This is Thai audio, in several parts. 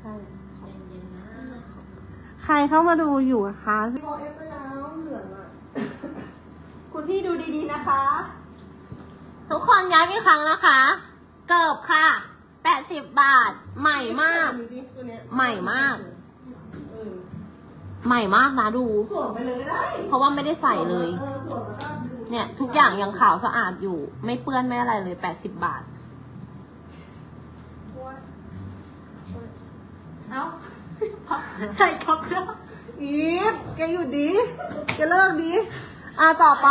ใช่เย็นๆนะใครเข้ามาดูอยู่อะคะโอเอฟไปแล้วเหลืองอะคุณพี่ดูดีๆนะคะ ทุกคนย้ายอีกครั้งนะคะ เกิบค่ะ80บาท ใหม่มากดูดิตัวเนี้ยใหม่มาก เออใหม่มากนะดู สวมไปเลยก็ได้เพราะว่าไม่ได้ใส่เลย ออสวมแล้วก็ดึงเนี่ย ทุกอย่างยังขาวสะอาดอยู่ ไม่เปื้อนไม่อะไรเลย80บาท เอ้าใส่ top เจ้าอีฟแกหยุดดิแกเลิกดิอะต่อไป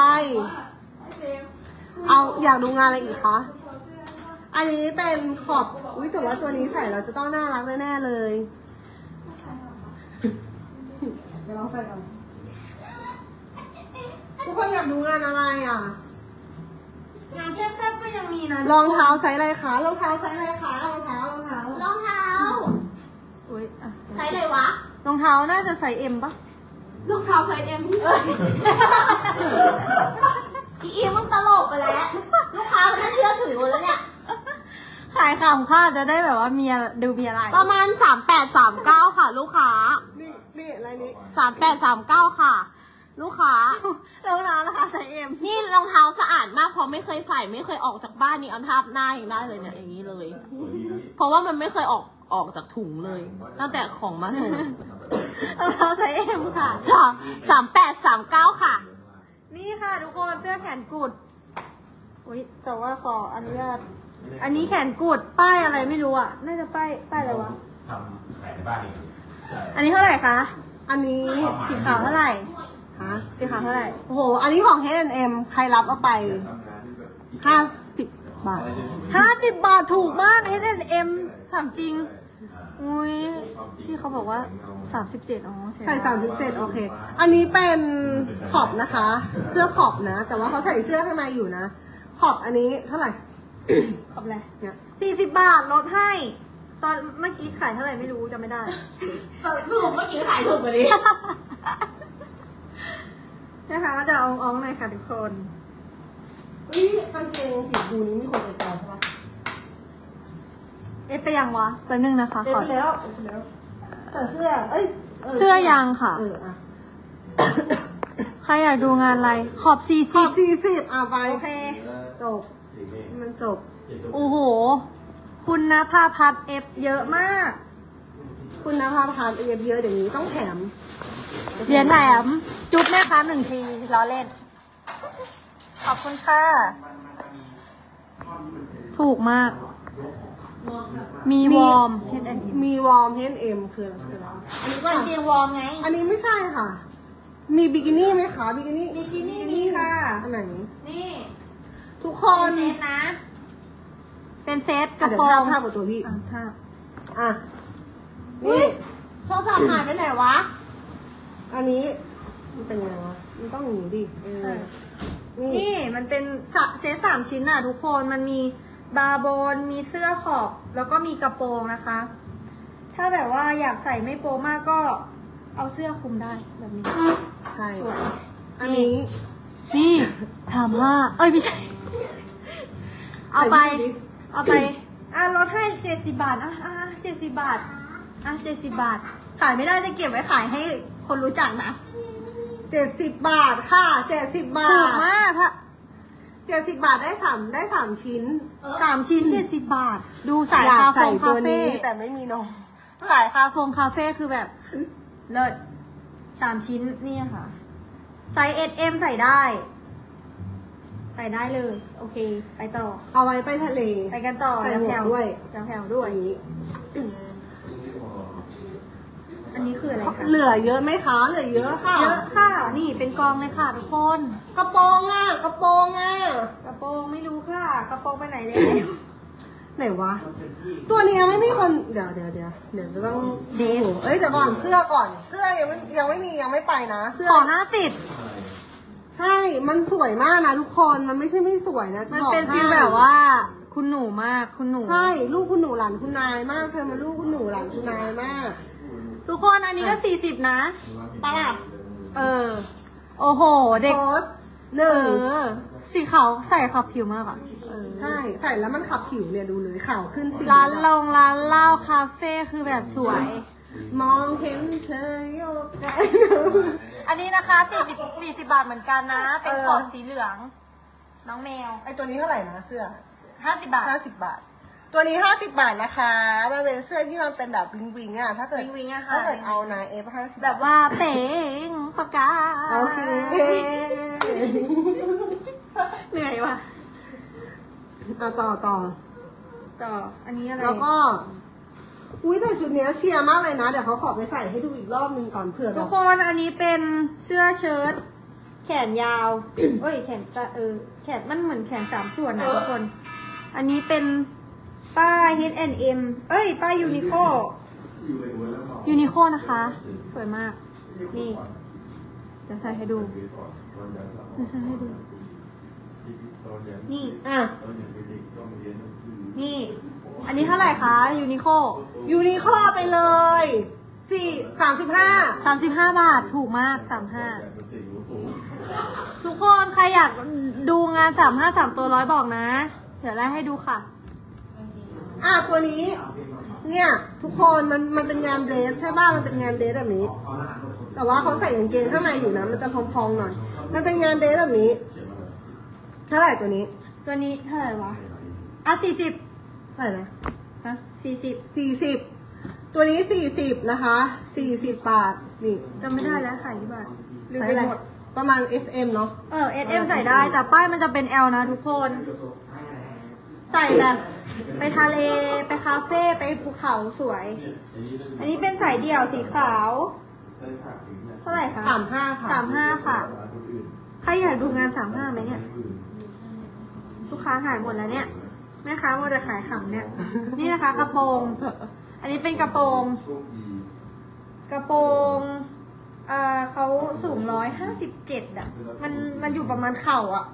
เอาอยากดูงานอะไรอีกคะ อันนี้เป็นขอบอุ้ยแต่ว่าตัวนี้ใส่เราจะต้องน่ารักแน่ๆเลยเดี๋ยวลองใส่ก่อนทุกคนอยากดูงานอะไรอะ งานแคบๆก็ยังมีนะรองเท้าไซส์อะไรคะรองเท้าไซส์อะไรคะรองเท้ารองเท้ารองเท้าอุ้ย อะใช้เลยวะ รองเท้าน่าจะ size M ปะรองเท้า size M พี่อีอีมึงตลกไปแล้ว ลูกค้ามันจะเชื่อถือหมดแล้วเนี่ย ขายขำค่ะจะได้แบบว่ามีอะไรดูมีอะไร ประมาณ 3839 ค่ะ ลูกค้า นี่นี่อะไรนี้3839 ค่ะ ลูกค้า รองเท้านะคะ size M นี่รองเท้าสะอาดมากเพราะไม่เคยใส่ไม่เคยออกจากบ้านนี่เอาทับหน้าอย่างได้เลยเนี่ยอย่างนี้เลย เพราะว่ามันไม่เคยออก ออกจากถุงเลย ตั้งแต่ของมาส่งรองเท้า size M ค่ะสามสามแปดสามเก้าค่ะ นี่ค่ะทุกคนเสื้อแขนกุดอุ้ยแต่ว่าขออนุญาต อันนี้แขนกุดป้ายอะไรไม่รู้อะ น่าจะป้ายป้ายอะไรวะ ทำขายในบ้านเองใช่อันนี้เท่าไหร่คะ อันนี้สีขาวเท่าไหร่ฮะสีขาวเท่าไหร่ โอ้โห อันนี้ของ H&M ใครรับเอาไปทำงานที่แบบห้าสิบบาทห้าสิบบาทถูกมาก H&M ถามจริง อุ้ยพี่เขาบอกว่าสามสิบเจ็ดอ๋อใส่สามสิบเจ็ดโอเค อันนี้เป็นขอบนะคะ เสื้อขอบนะ แต่ว่าเขาใส่เสื้อข้างในอยู่นะ ขอบอันนี้เท่าไหร่ ขอบอะไรเนี่ยสี่สิบบาทลดให้ ตอนเมื่อกี้ขายเท่าไหร่ไม่รู้จำไม่ได้ ถูกเมื่อกี้ขายถูกกว่านี้นะคะก็จะอ่องๆหน่อยค่ะทุกคนอุ้ยกางเกงสีฟ้านี้มีคนไปต่อใช่ปะ F ไปยังวะแป๊บนึงนะคะ F ขอไปแล้ว F ไปแล้ว แต่เสื้อ เอ้ยเสื้อยังค่ะ เอออะใครอยากดูงานอะไรขอบสี่ขสิอบบสี่สิบอะไปโอเค จบ มันจบ โอ้โห คุณนภาพัฒน์ F เยอะมาก คุณนภาพัฒน์ F เยอะเดี๋ยวนี้ต้องแถมเหรียญแถม จุ๊บแม่ค้าหนึ่งทีล้อเล่น ขอบคุณค่ะ ถูกมาก มีวอร์ม H&M มีวอร์มเฮนเอ็มคืออะไรคืออะไรอันนี้ก็กางเกงวอร์มไง อันนี้ไม่ใช่ค่ะ มีบิกินี่ไหมคะบิกินี่บิกินี่มีค่ะ อันไหนนี่ทุกคนเซตนะ เป็นเซตกอะระเดี๋ยโปวรภางพภาพกับตัวพี่อะค่ะอะอุ๊นี่ยโทรศัพท์หายไปไหนวะ อันนี้มันเป็นยังไงวะ มันต้องอย่างนี้ดิเออนี่นี่มันเป็นสะเซตสามชิ้นอะทุกคนมันมี บาร์โบนมีเสื้อขอบ แล้วก็มีกระโปรงนะคะ ถ้าแบบว่าอยากใส่ไม่โป๊มากก็เอาเสื้อคลุมได้แบบนี้ใช่สวยอันนี้ นี่ถามว่าเอ้ยไม่ใช่ เอาไปใส่วิกดิเอาไป อะลดให้เจ็ดสิบาทอะอะเจ็ดสิบาทอะเจ็ดสิบาท ขายไม่ได้จะเก็บไว้ขายให้คนรู้จักนะเจ็ดสิบบาทค่ะเจ็ดสิบบาถูกทมากถ้า เจ็ดสิบบาทได้สามได้สามชิ้นสามชิ้นเจ็ดสิบบาท ดูสายอยากคาใส่เฟ่ตัคาวเฟ่นี้แต่ไม่มีนมสายคาเฟงคาเฟ่คือแบบเลิศสามชิ้นนี่ค่ะไซส์ S M ใส่ได้ ใส่ได้เลย โอเค ไปต่อ เอาไว้ไปทะเล ไปกันต่อใส่หมวกแถวด้วยแถวๆด้วยอย่างนี้ อันนี้คืออะไรคะเหลือเยอะไหมคะเหลือเยอะค่ะ เยอะค่ะ นี่เป็นกองเลยค่ะทุกคน กระโปรงอะ กระโปรงอะ กระโปรงไม่รู้ค่ะ กระโปรงไปไหนแล้ว ไหนวะ ตัวนี้ยังไม่มีคน เดี๋ยวเดี๋ยวเดี๋ยวเดี๋ยวจะต้องเดฟเอ้ยเดี๋ยวก่อนเสื้อก่อน เสื้อยังไม่ยังไม่มียังไม่ไปนะ เสื้อขอห้าสิบใช่ มันสวยมากนะทุกคน มันไม่ใช่ไม่สวยนะจะมันบอกเป็นให้ฟีลแบบว่าคุณหนูมากคุณหนู ใช่ ลูกคุณหนูหลานคุณนายมากเธอมาลูกคุณหนูหลานคุณนายมาก ทุกคนอันนี้ก็สี่สิบนะปะล่ะเออ โอ้โห เด็กโพสต์หเอนึ่งอ สีขาวใส่ขาวผิวมากอะเออใช่ ใส่แล้วมันขับผิวเนี่ยดูเลยขาวขึ้นสีร้านลงร้านเหล้าคาเฟ่คือแบบสวย มองเห็นเธอโยกได้อันนี้นะคะสี่สิบสี่สิบาทเหมือนกันนะ เป็นเออขอบสีเหลือง น้องแมว ไอตัวนี้เท่าไหร่นะเสื้อห้าสิบบาท ห้าสิบบาท ตัวนี้ห้าสิบบาทนะคะ มันเป็นเสื้อที่มันเป็นแบบวิงวิงๆอะถ้าเกิดวิงวิงอะค่ะ ถ้าเกิดเอานะเอฟห้าสิบแบบว่าเป๋งปากกาโอเคเหนื่อยว่ะเอาต่อต่อ ต่ออันนี้อะไรแล้วก็ อุ้ยแต่ชุดเนี้ยเชียร์มากเลยนะ เดี๋ยวเขาขอไปใส่ให้ดูอีกรอบนึงก่อนเผื่อแบบทุกคนอันนี้เป็นเสื้อเชิ้ตแขนยาวเอ้ยแขนตะเออแขนมันเหมือนแขนสามส่วนนะทุกคน อันนี้เป็น ป้าย H&M เอ้ย ป้าย Uniqlo Uniqlo นะคะ สวยมาก นี่เดี๋ยวใส่ให้ดูเดี๋ยวใส่ให้ดู นี่ อะ นี่ อันนี้เท่าไหร่คะ Uniqlo Uniqlo ไปเลยสี่สามสิบห้าสามสิบห้าบาทถูกมากสามห้าทุกคน ใครอยากดูงานสามห้าสามตัวร้อยบอกนะ เดี๋ยวไล่ให้ดูค่ะ อะตัวนี้ เนี่ย ทุกคนมันมันเป็นงานเดรสใช่ป่ะมันเป็นงานเดรสแบบนี้ แต่ว่าเขาใส่กางเกงข้างในอยู่นะมันจะพองๆหน่อย มันเป็นงานเดรสแบบนี้เท่าไหร่ตัวนี้ ตัวนี้เท่าไหร่วะอะสี่สิบเท่าไหร่นะฮะสี่สิบสี่สิบตัวนี้สี่สิบนะคะสี่สิบบาทนี่จำไม่ได้แล้วขายกี่บาทลืมใส่ไปอะไรหมดประมาณ S M เนาะเออ S M ใส่ได้แต่ป้ายมันจะเป็น L นะทุกคน ใส่แบบไปทะเลไปคาเฟ่ไปภูเขาสวย อันนี้เป็นสายเดี่ยวสีขาว เท่าไหร่คะสามห้าค่ะสามห้าค่ะ ใครอยากดูงานสามห้าไหมเนี่ย ลูกค้าหายหมดแล้วเนี่ย แม่ค้าหมดแต่ขายขำเนี่ย นี่นะคะกระโปรง อันนี้เป็นกระโปรง กระโปรงเอ่อเขาสูงร้อยห้าสิบเจ็ดอะ มันมันอยู่ประมาณเข่าอะ